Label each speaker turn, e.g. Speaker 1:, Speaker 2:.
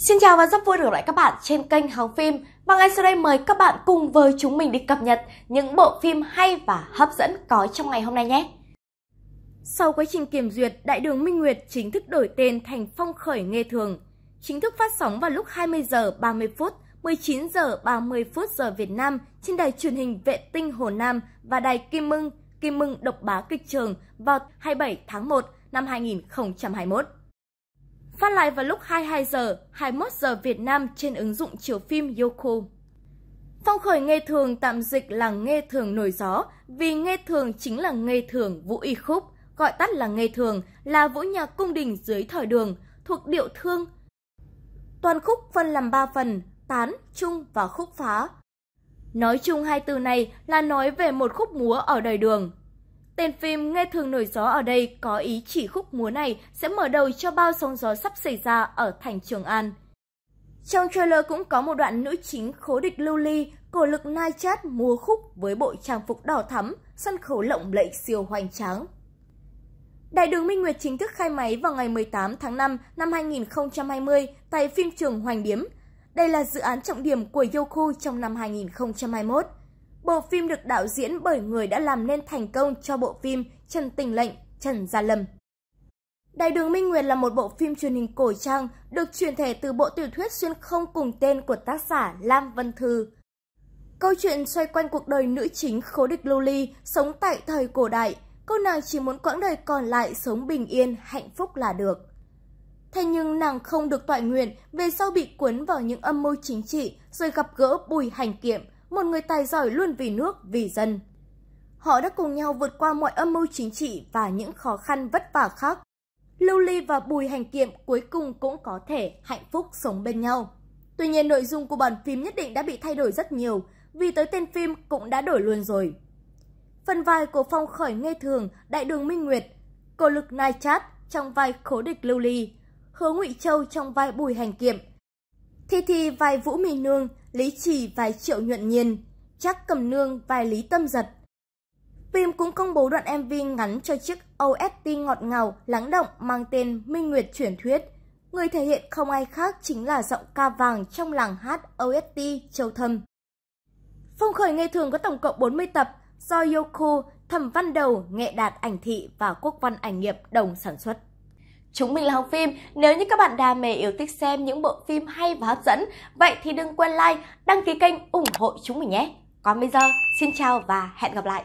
Speaker 1: Xin chào và rất vui được gặp lại các bạn trên kênh Hóng Phim. Và ngay sau đây mời các bạn cùng với chúng mình đi cập nhật những bộ phim hay và hấp dẫn có trong ngày hôm nay nhé. Sau quá trình kiểm duyệt, Đại đường Minh Nguyệt chính thức đổi tên thành Phong Khởi Nghe Thường. Chính thức phát sóng vào lúc 20 giờ 30 phút 19 giờ 30 phút giờ Việt Nam trên đài truyền hình Vệ tinh Hồ Nam và đài Kim Mưng, Kim Mưng độc bá kịch trường vào 27 tháng 1 năm 2021. Phát lại vào lúc 22 giờ, 21 giờ Việt Nam trên ứng dụng chiếu phim Yoku. Phong khởi nghe thường tạm dịch là nghe thường nổi gió, vì nghe thường chính là nghe thường vũ y khúc, gọi tắt là nghe thường, là vũ nhạc cung đình dưới thời đường, thuộc điệu thương. Toàn khúc phân làm 3 phần, tán, trung và khúc phá. Nói chung hai từ này là nói về một khúc múa ở đời đường. Tên phim nghe thường nổi gió ở đây có ý chỉ khúc múa này sẽ mở đầu cho bao sóng gió sắp xảy ra ở thành Trường An. Trong trailer cũng có một đoạn nữ chính khố địch lưu ly, cổ lực nai chát múa khúc với bộ trang phục đỏ thắm, sân khấu lộng lẫy siêu hoành tráng. Đại đường Minh Nguyệt chính thức khai máy vào ngày 18 tháng 5 năm 2020 tại phim trường Hoành Điếm. Đây là dự án trọng điểm của Yoku trong năm 2021. Bộ phim được đạo diễn bởi người đã làm nên thành công cho bộ phim Trần Tình Lệnh, Trần Gia Lâm. Đại đường Minh Nguyệt là một bộ phim truyền hình cổ trang được truyền thể từ bộ tiểu thuyết xuyên không cùng tên của tác giả Lam Văn Thư. Câu chuyện xoay quanh cuộc đời nữ chính Khố Địch Lưu Ly sống tại thời cổ đại. Cô nàng chỉ muốn quãng đời còn lại sống bình yên, hạnh phúc là được. Thế nhưng nàng không được toại nguyện về sau bị cuốn vào những âm mưu chính trị rồi gặp gỡ Bùi Hành Kiệm, một người tài giỏi luôn vì nước, vì dân. Họ đã cùng nhau vượt qua mọi âm mưu chính trị và những khó khăn vất vả khác. Lưu Ly và Bùi Hành Kiệm cuối cùng cũng có thể hạnh phúc sống bên nhau. Tuy nhiên nội dung của bản phim nhất định đã bị thay đổi rất nhiều, vì tới tên phim cũng đã đổi luôn rồi. Phần vai của Phong Khởi Nghe Thường, Đại đường Minh Nguyệt, Cổ Lực Nai Chát trong vai Khố Địch Lưu Ly, Hứa Ngụy Châu trong vai Bùi Hành Kiệm, Thi Thi vai Vũ Mì Nương, Lý Trì vài Triệu Nhuận Nhiên, Chắc Cầm Nương vài Lý Tâm Giật. Phim cũng công bố đoạn MV ngắn cho chiếc OST ngọt ngào, lắng động mang tên Minh Nguyệt Chuyển Thuyết. Người thể hiện không ai khác chính là giọng ca vàng trong làng hát OST Châu Thâm. Phong khởi nghe thường có tổng cộng 40 tập do Yoku, Thẩm Văn Đầu, Nghệ Đạt Ảnh Thị và Quốc Văn Ảnh Nghiệp đồng sản xuất. Chúng mình là Học Phim. Nếu như các bạn đam mê yêu thích xem những bộ phim hay và hấp dẫn, vậy thì đừng quên like, đăng ký kênh ủng hộ chúng mình nhé. Còn bây giờ, xin chào và hẹn gặp lại.